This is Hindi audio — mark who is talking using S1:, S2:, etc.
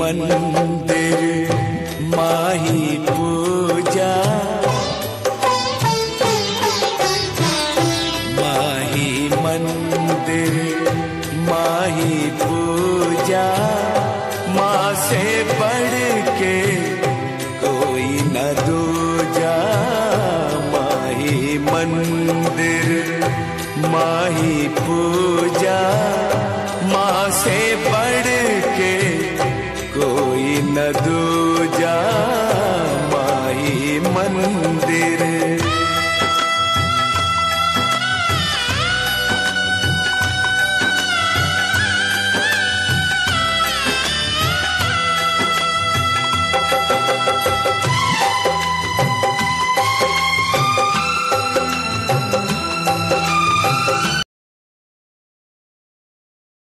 S1: मंदिर माही पूजा। माही मंदिर माही पूजा। माँ से बढ़ के कोई न दूजा। माही मंदिर माही पूजा। दूजा मै मन्दिर